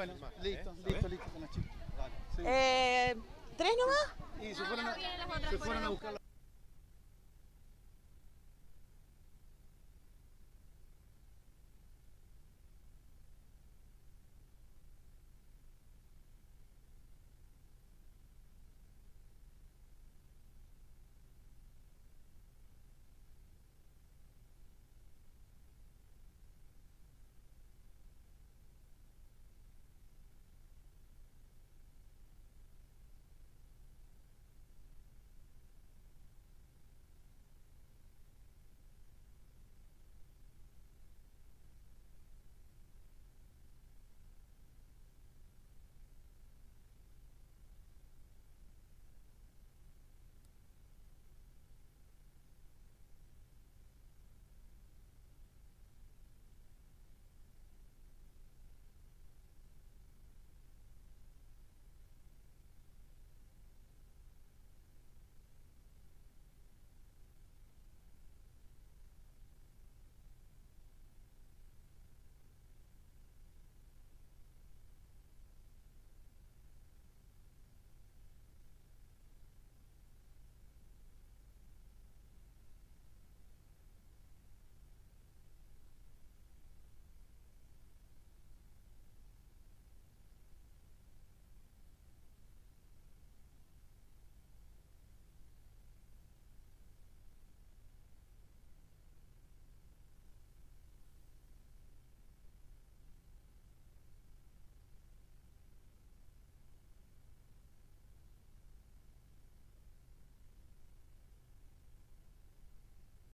Bueno, listo, ¿eh? listo, listo con las chicas. Dale. Sí. Eh, ¿Tres nomás? Y se fueron a, se buscar